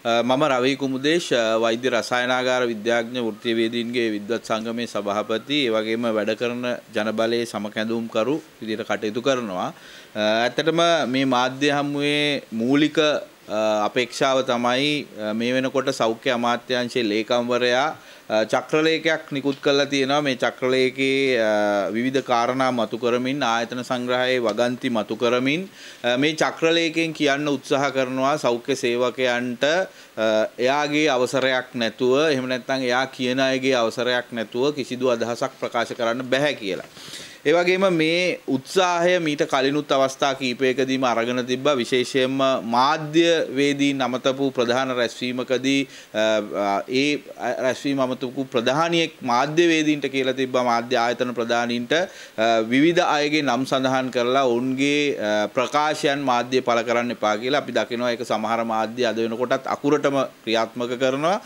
මම රවී කුමුදේශ වෛද්‍ය රසායනාගාර විද්‍යාඥ වෘත්තිවේදීන්ගේ විද්වත් සංගමේ සභාපති ඒ වගේම වැඩ කරන ජනබලයේ සමකැඳවුම්කරු විදිහට කටයුතු කරනවා. ඇත්තටම මේ මාධ්‍ය හමුවේ මූලික අපේක්ෂාව තමයි මේ වෙනකොට සෞඛ්‍ය අමාත්‍යාංශයේ ලේකම්වරයා චක්‍රලේඛයක් නිකුත් කරලා තියෙනවා. මේ චක්‍රලේඛයේ විවිධ කාරණා මතු කරමින් ආයතන සංග්‍රහයේ වගන්ති මතු කරමින් මේ චක්‍රලේඛයෙන් කියන්න උත්සාහ කරනවා සෞඛ්‍ය සේවකයන්ට එයාගේ අවසරයක් නැතුව එහෙම නැත්නම් එයා කියන අයගේ අවසරයක් නැතුව කිසිදු අදහසක් ප්‍රකාශ කරන්න බෑ කියලා. ඒ වගේම මේ උත්සාහය මීට කලිනුත් අවස්ථා කීපයකදීම අරගෙන තිබ්බා විශේෂයෙන්ම මාධ්‍ය වේදීන් අමතපු ප්‍රධාන රැස්වීමකදී ඒ රැස්වීම අමතපු ප්‍රධානියෙක් මාධ්‍ය වේදීන්ට කියලා තිබ්බා මාධ්‍ය ආයතන ප්‍රධානීන්ට විවිධ අයගේ නම් සඳහන් කරලා ඔවුන්ගේ ප්‍රකාශයන් මාධ්‍ය පළ කරන්න එපා කියලා අපි දකිනවා ඒක සමහර මාධ්‍ය අද වෙනකොටත් අකුරටම ක්‍රියාත්මක කරනවා.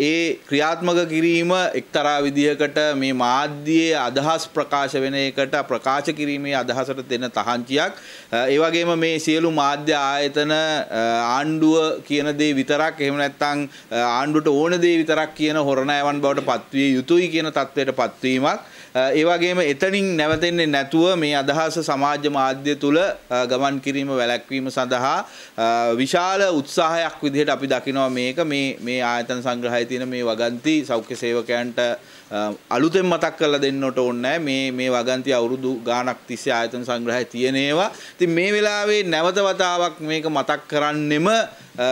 ඒ ක්‍රියාත්මක කිරීම එක්තරා විදිහකට මේ මාධ්‍යයේ අදහස් ප්‍රකාශ වෙන එකට ප්‍රකාශ කිරීමේ අදහසට දෙන තහංචියක්. ඒ වගේම මේ සියලු මාධ්‍ය ආයතන ආණ්ඩුව කියන දේ විතරක් එහෙම නැත්නම් ආණ්ඩුවට ඕන දේ විතරක් කියන හොරණෑවන් බවට පත්විය යුතුයි කියන තත්ත්වයට පත්වීමක්. ඒ වගේම එතනින් නැවතෙන්නේ නැතුව මේ අදහස සමාජ මාධ්‍ය තුල ගමන් කිරීම වැළැක්වීම සඳහා විශාල උත්සාහයක් විදිහට අපි දකිනවා මේක මේ මේ ආයතන සංග්‍රහයේ තියෙන මේ වගන්ති සෞඛ්‍ය සේවකයන්ට අලුතෙන් මතක් කරලා දෙන්නට ඕනේ මේ මේ වගන්ති අවුරුදු ගාණක් තිස්සේ ආයතන සංග්‍රහය තියෙන ඒවා. ඉතින් මේ වෙලාවේ නැවත වතාවක් මේක මතක් කරන්නෙම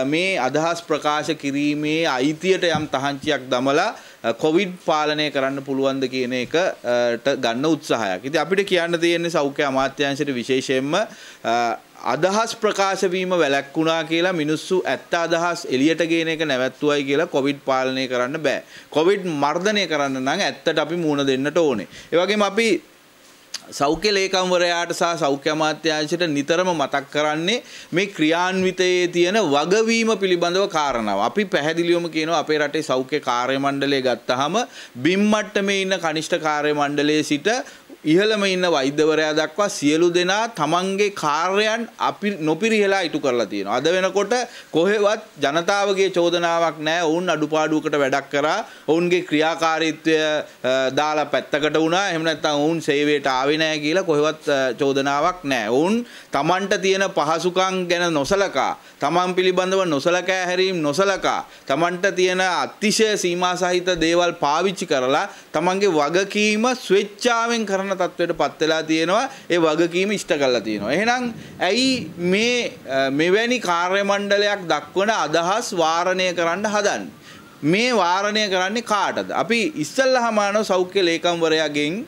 මේ අදහස් ප්‍රකාශ කිරීමේ අයිතියට යම් තහංචියක් දමලා කොවිඩ් පාලනය කරන්න පුළුවන්ද කියන එකට ගන්න උත්සාහයක්. ඉතින් අපිට කියන්න තියෙන්නේ සෞඛ්‍ය අමාත්‍යාංශයට විශේෂයෙන්ම අදහස් ප්‍රකාශ වීම වැළැක්ුණා කියලා මිනිස්සු ඇත්ත අදහස් එළියට ගේන එක නැවැත්තුවයි කියලා කොවිඩ් පාලනය කරන්න බෑ. කොවිඩ් මර්ධනය කරන්න නම් ඇත්තට අපි මූණ දෙන්නට ඕනේ. ඒ වගේම අපි සෞඛ්‍ය ලේකම්වරයාට සහ සෞඛ්‍ය අමාත්‍යාංශයට නිතරම මතක් කරන්නේ මේ ක්‍රියාන්විතයේ තියෙන වගවීම පිළිබඳව කාරණාව. අපි පැහැදිලිවම කියනවා අපේ රටේ සෞඛ්‍ය කාර්ය මණ්ඩලය ගත්තාම බිම් මට්ටමේ ඉන්න කනිෂ්ඨ කාර්ය මණ්ඩලයේ සිට ඉහළම ඉන්න වෛද්‍යවරයා දක්වා සියලු දෙනා තමන්ගේ කාර්යයන් අපි නොපිරිහෙලා ඉටු කරලා තියෙනවා. අද වෙනකොට කොහෙවත් ජනතාවගේ චෝදනාවක් නැහැ. ඔවුන් අඩුපාඩුවකට වැඩක් කරා. ඔවුන්ගේ ක්‍රියාකාරීත්වය දාලා පැත්තකට වුණා. එහෙම නැත්නම් ඔවුන් සේවයට ආවේ නැහැ කියලා කොහෙවත් චෝදනාවක් නැහැ. ඔවුන් තමන්ට තියෙන පහසුකම් ගැන නොසලකා, තමන් පිළිබඳව නොසලකා හැරීම් නොසලකා, තමන්ට තියෙන අතිශය සීමා සහිත දේවල් පාවිච්චි කරලා තමන්ගේ වගකීම ස්වෙච්ඡාවෙන් කරන කරන තත්ත්වයට පත් වෙලා තියෙනවා ඒ වගකීම ඉෂ්ට කරලා තියෙනවා. එහෙනම් ඇයි මේ මෙවැනි කාර්ය මණ්ඩලයක් දක්වන අදහස් වාරණය කරන්න හදන්නේ? මේ වාරණය කරන්නේ කාටද? අපි ඉස්සල්ලාම ආනෝ සෞඛ්‍ය ලේකම්වරයාගෙන්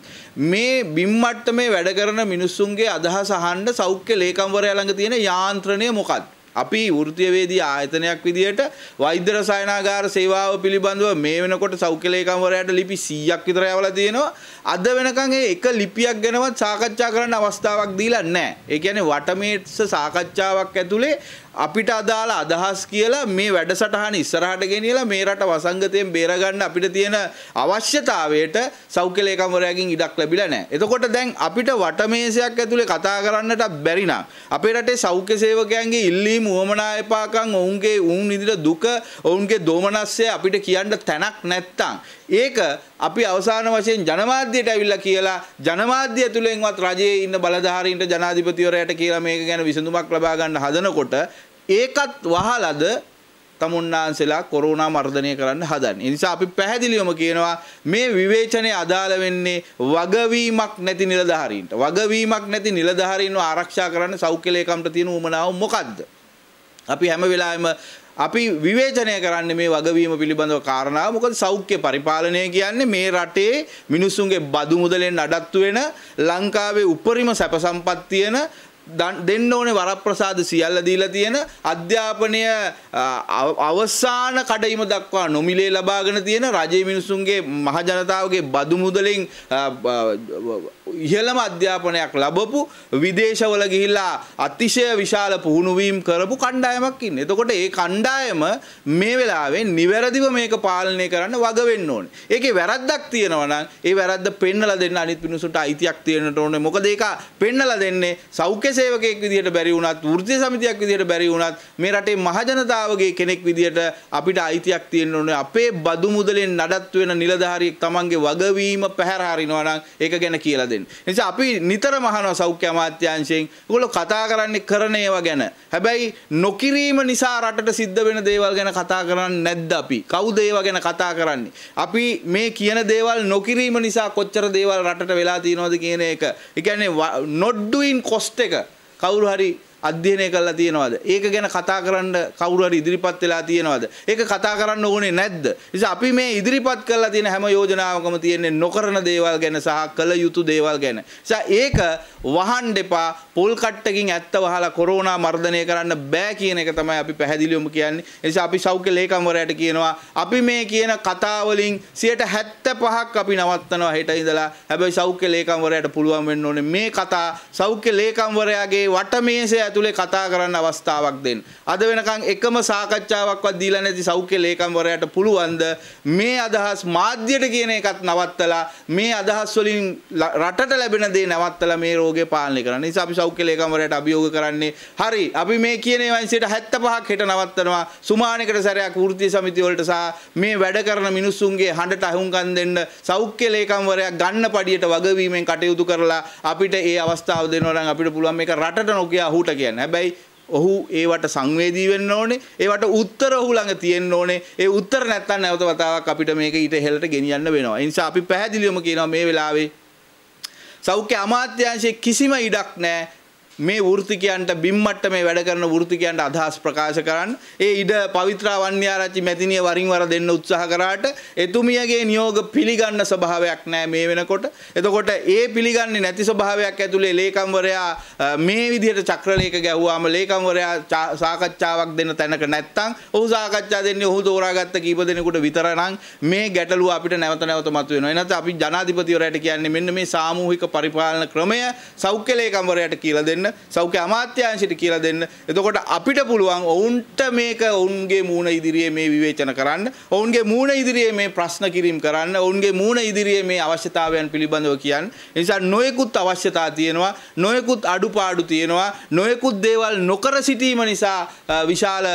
මේ බිම් මට්ටමේ වැඩ කරන මිනිස්සුන්ගේ අදහස් අහන්න සෞඛ්‍ය ලේකම්වරයා ළඟ තියෙන යාන්ත්‍රණය මොකක්ද? අපි වෘත්තීයවේදී ආයතනයක් විදිහට වෛද්‍ය රසායනාගාර සේවාව පිළිබඳව මේ වෙනකොට සෞඛ්‍ය ලේකම්වරයාට ලිපි 100ක් විතර යවලා තියෙනවා. අද වෙනකන් ඒ එක ලිපියක් ගැනවත් සාකච්ඡා කරන්න අවස්ථාවක් දීලා නැහැ. ඒ කියන්නේ වටමේට්ස සාකච්ඡාවක් ඇතුලේ අපිට අදාළ අදහස් කියලා මේ වැඩසටහන ඉස්සරහට ගෙනියලා මේ රට වසංගතයෙන් බේරගන්න අපිට තියෙන අවශ්‍යතාවයට සෞඛ්‍ය ලේකම්වරයාගෙන් ඉඩක් ලැබිලා නැහැ. එතකොට දැන් අපිට වටමේසයක් ඇතුලේ කතා කරන්නට බැරි නම් අපේ රටේ සෞඛ්‍ය සේවකයන්ගේ ඉල්ලීම් උවමනා එපාකම් ඔවුන්ගේ උන් විදිහට දුක ඔවුන්ගේ දෝමනස්සය අපිට කියන්න තැනක් නැත්තම් ඒක අපි අවසාන වශයෙන් ජනමාධ්‍යයට ඇවිල්ලා කියලා ජනමාධ්‍ය ඇතුළෙන්වත් රජයේ ඉන්න බලධාරීන්ට ජනාධිපතිවරයාට කියලා මේක ගැන විසඳුමක් ලබා ගන්න හදනකොට ඒකත් වහලද තමුන්නාන්සලා කොරුණා මර්ධනය කරන්න හදන්නේ. ඒ නිසා අපි පැහැදිලිවම කියනවා මේ විවේචනයේ අදාළ වෙන්නේ වගවීමක් නැති නිලධාරීන්ට. වගවීමක් නැති නිලධාරීන්ව ආරක්ෂා කරන්න සෞඛ්‍ය ලේකම්ට තියෙන උමනාව මොකද්ද? අපි හැම වෙලාවෙම අපි විවේචනය කරන්නේ මේ වගවීම පිළිබඳව කාරණාව මොකද සෞඛ්‍ය පරිපාලනය කියන්නේ මේ රටේ මිනිස්සුන්ගේ බදු මුදලෙන් නඩත්තු වෙන ලංකාවේ උපරිම සැප සම්පත් තියෙන දෙන්න ඕනේ වරප්‍රසාද සියල්ල දීලා තියෙන අධ්‍යාපනය අවසාන කඩයිම දක්වා නොමිලේ ලබාගෙන තියෙන රජයේ මිනිසුන්ගේ මහ ජනතාවගේ බදු මුදලින් ඉහළම අධ්‍යාපනයක් ලබපු විදේශවල ගිහිල්ලා අතිශය විශාල පුහුණුවීම් කරපු කණ්ඩායමක් ඉන්නේ. එතකොට ඒ කණ්ඩායම මේ වෙලාවේ නිවැරදිව මේක පාලනය කරන්න වග වෙන්න ඕනේ. ඒකේ වැරද්දක් තියෙනවා නම් ඒ වැරද්ද පෙන්නලා දෙන්න අනිත් මිනිසුන්ට අයිතියක් තියෙන්නට ඕනේ. මොකද ඒක පෙන්නලා දෙන්නේ සෞඛ්‍ය සේවකයෙක් විදිහට බැරි වුණත්, වෘත්තීය සමිතියක් විදිහට බැරි වුණත් මේ රටේ මහජනතාවගේ කෙනෙක් විදිහට අපිට අයිතියක් තියෙන්න ඕනේ. අපේ බදු මුදලෙන් නඩත්තු වෙන නිලධාරියෙක් Tamange වගවීම පැහැර හරිනවා නම් ඒක ගැන කියලා දෙන්න. නිසා අපි නිතරම අහනවා සෞඛ්‍ය අමාත්‍යාංශයෙන් ඒගොල්ලෝ කතා කරන්නේ කරන ඒවා ගැන. හැබැයි නොකිරීම නිසා රටට සිද්ධ වෙන දේවල් ගැන කතා කරන්නේ නැද්ද අපි? කවුද ඒවා ගැන කතා කරන්නේ? අපි මේ කියන දේවල් නොකිරීම නිසා කොච්චර දේවල් රටට වෙලා තියෙනවද කියන එක. ඒ කියන්නේ not doing cost එක කවුරු හරි අධ්‍යයනය කරලා තියෙනවද? ඒක ගැන කතා කරන්න කවුරු හරි ඉදිරිපත් වෙලා තියෙනවද? ඒක කතා කරන්න ඕනේ නැද්ද? නිසා අපි මේ ඉදිරිපත් කරලා තියෙන හැම යෝජනාවකම තියෙන්නේ නොකරන දේවල් ගැන සහ කළ යුතු දේවල් ගැන. නිසා ඒක වහන්න එපා. පොල් කට්ටකින් ඇත්ත වහලා කොරෝනා මර්ධනය කරන්න බෑ කියන එක තමයි අපි පැහැදිලිවම කියන්නේ. ඒ නිසා අපි සෞඛ්‍ය ලේකම්වරයාට කියනවා අපි මේ කියන කතා වලින් 75ක් අපි නවත්තනවා හෙට ඉඳලා. හැබැයි සෞඛ්‍ය ලේකම්වරයාට පුළුවන් වෙන්න ඕනේ මේ කතා සෞඛ්‍ය ලේකම්වරයාගේ වටමේසය ඇතුලේ කතා කරන්න අවස්ථාවක් දෙන්න. අද වෙනකන් එකම සාකච්ඡාවක්වත් දීලා නැති සෞඛ්‍ය ලේකම්වරයාට පුළුවන්ද මේ අදහස් මාධ්‍යයට කියන එකත් නවත්තලා මේ අදහස් වලින් රටට ලැබෙන දේ නවත්තලා මේ රෝගය පාලනය කරන්න. නිසා අපි සෞඛ්‍ය ලේකම්වරයාට අභියෝග කරන්නේ හරි අපි මේ කියන ඒවායින් 75ක් හෙට නවත්තනවා. සුමානකට සැරයක් වෘත්තීය සමිතිය වලට සහ මේ වැඩ කරන මිනිස්සුන්ගේ හඬට අහුම්කම් දෙන්න සෞඛ්‍ය ලේකම්වරයා ගන්න පඩියට වගවීමෙන් කටයුතු කරලා අපිට ඒ අවස්ථාව දෙනවා නම් අපිට පුළුවන් මේක රටට නොකිය අහුට කියන්නේ. හැබැයි ඔහු ඒවට සංවේදී වෙන්න ඕනේ. ඒවට උත්තර ඔහු ළඟ තියෙන්න ඕනේ. ඒ උත්තර නැත්තම් නැවත වතාවක් අපිට මේක ඊට ඉහළට ගෙනියන්න වෙනවා. ඒ නිසා අපි පැහැදිලිවම කියනවා මේ වෙලාවේ සෞඛ්‍ය අමාත්‍යාංශයේ කිසිම ඉඩක් නැහැ මේ වෘත්තිකයන්ට බිම්මට්ටමේ වැඩ කරන වෘත්තිකයන්ට අදහස් ප්‍රකාශ කරන්න. ඒ ඉඩ පවිත්‍රා වන්‍යාරච්චි මැතිනිය වරින් වර දෙන්න උත්සාහ කරාට එතුමියගේ නියෝග පිළිගන්න ස්වභාවයක් නැහැ මේ වෙනකොට. එතකොට ඒ පිළිගන්නේ නැති ස්වභාවයක් ඇතුලේ ලේකම්වරයා මේ විදිහට චක්‍රලේඛ ගැහුවාම ලේකම්වරයා සාකච්ඡාවක් දෙන්න තැනක නැත්තම් ඔහු සාකච්ඡා දෙන්නේ ඔහු තෝරාගත්ත කීප දෙනෙකුට විතර නම් මේ ගැටලුව අපිට නැවත නැවත මතුවෙනවා. එනත අපි ජනාධිපතිවරයාට කියන්නේ මෙන්න මේ සාමූහික පරිපාලන ක්‍රමය සෞඛ්‍ය ලේකම්වරයාට කියලා දෙන්න සෞඛ්‍ය අමාත්‍යාංශයට කියලා දෙන්න. එතකොට අපිට පුළුවන් ඔවුන්ට මේක ඔවුන්ගේ මූණ ඉදිරියේ මේ විවේචන කරන්න, ඔවුන්ගේ මූණ ඉදිරියේ මේ ප්‍රශ්න කිරීම කරන්න, ඔවුන්ගේ මූණ ඉදිරියේ මේ අවශ්‍යතාවයන් පිළිබඳව කියන්න. ඒ නිසා නොයෙකුත් අවශ්‍යතා තියෙනවා, නොයෙකුත් අඩුපාඩු තියෙනවා, නොයෙකුත් දේවල් නොකර සිටීම නිසා විශාල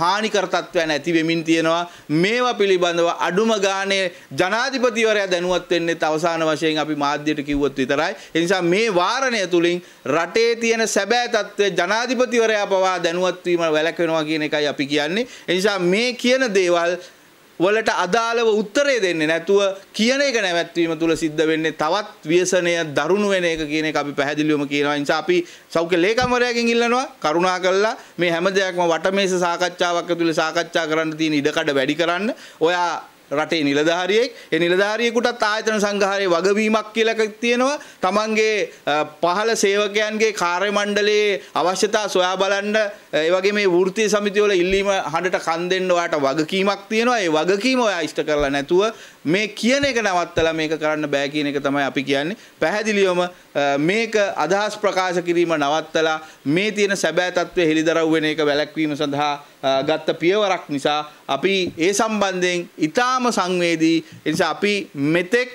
හානිකර තත්ත්වයන් ඇති වෙමින් තියෙනවා. මේවා පිළිබඳව අඩුම ගානේ ජනාධිපතිවරයා දැනුවත් වෙන්නේ අවසාන වශයෙන් අපි මාධ්‍යයට කිව්වොත් විතරයි. ඒ නිසා මේ වාරණය තුලින් රටේ තියෙන සැබෑ තත්ත්වය ජනාධිපතිවරයා පවා දැනුවත් වීම වැළැක්වෙනවා කියන එකයි අපි කියන්නේ. ඒ නිසා මේ කියන දේවල් වලට අදාළව උත්තරේ දෙන්නේ නැතුව කියන එක නැවැත්වීම තුල සිද්ධ වෙන්නේ තවත් ව්‍යසනය දරුණු වෙන එක කියන එක අපි පැහැදිලිවම කියනවා. නිසා අපි සෞඛ්‍ය ලේකම්වරයාගෙන් ඉල්ලනවා කරුණා කළා මේ හැම දෙයක්ම වටමේස සාකච්ඡාවක් ඇතුළේ සාකච්ඡා කරන්න තියෙන ඉඩකඩ වැඩි කරන්න. ඔයා රටේ නිලධාරියෙක්. ඒ නිලධාරියෙකුටත් ආයතන සංඝාරයේ වගවීමක් කියලා එකක් තියෙනවා. තමන්ගේ පහළ සේවකයන්ගේ කාර්ය මණ්ඩලයේ අවශ්‍යතා සොයා බලන්න ඒ වගේ මේ වෘත්තීය සමිතිය වල ඉල්ලීම හඬට කන් දෙන්න ඔයාට වගකීමක් තියෙනවා. ඒ වගකීම ඔයා ඉෂ්ට කරලා නැතුව මේ කියන එක නවත්තලා මේක කරන්න බෑ කියන එක තමයි අපි කියන්නේ. පැහැදිලිවම මේක අදහස් ප්‍රකාශ කිරීම නවත්තලා මේ තියෙන සැබෑ තත්ත්වය හෙළිදරව් වෙන එක වැළැක්වීම සඳහා ගත්ත පියවරක් නිසා අපි ඒ සම්බන්ධයෙන් ඊටාම සංවේදී ඒ නිසා අපි මෙතෙක්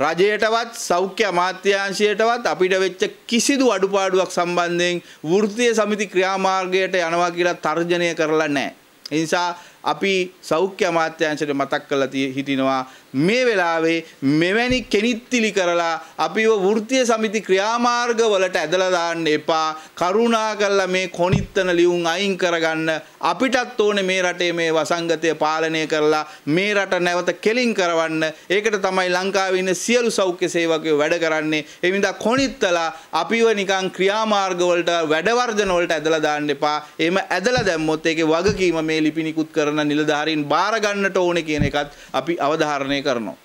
රජයටවත් සෞඛ්‍ය අමාත්‍යාංශයටවත් අපිට වෙච්ච කිසිදු අඩුපාඩුවක් සම්බන්ධයෙන් වෘත්තීය සමිති ක්‍රියාමාර්ගයට යනවා කියලා තර්ජනය කරලා නැහැ. ඒ නිසා අපි සෞඛ්‍ය අමාත්‍යාංශයට මතක් කරලා හිටිනවා. මේ වෙලාවේ මෙවැනි කෙනිත්තිලි කරලා අපිව වෘත්තීය සමිති ක්‍රියාමාර්ග වලට ඇදලා දාන්න එපා. කරුණා කරලා මේ කොනිත්තන ලියුම් අයින් කරගන්න. අපිටත් ඕනේ මේ රටේ මේ වසංගතය පාලනය කරලා මේ රට නැවත කෙලින් කරවන්න. ඒකට තමයි ලංකාවේ ඉන්න සියලු සෞඛ්‍ය සේවකයෝ වැඩ කරන්නේ. ඒ විඳා කොනිත්තලා අපිව නිකන් ක්‍රියාමාර්ග වලට වැඩ වර්ධන වලට ඇදලා දාන්න එපා. එහෙම ඇදලා දැම්මොත් ඒකේ වගකීම මේ ලිපිනිකුත් කරන නිලධාරීන් බාර ගන්නට ඕනේ කියන එකත් අපි අවධාරණය කරනවා.